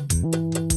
Música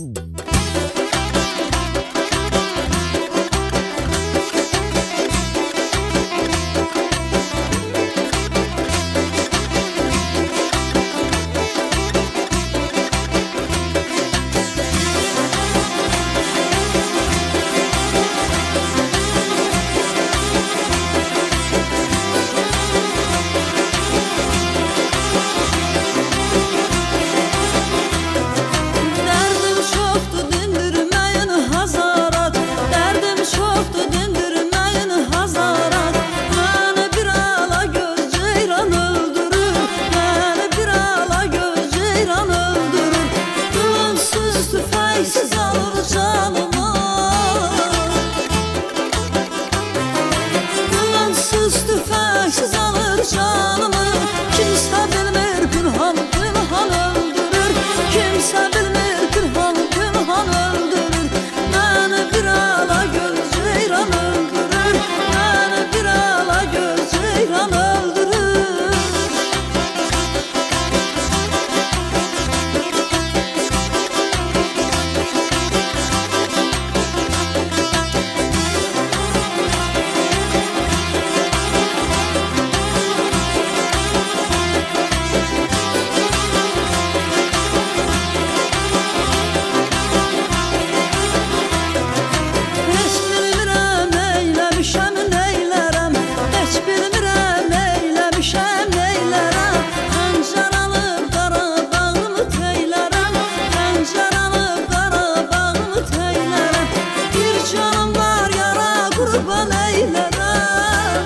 bana inanan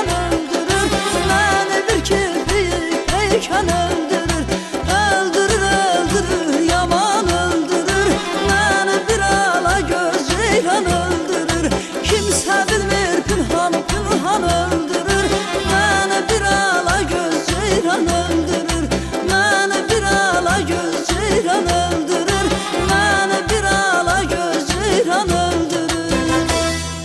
Yalan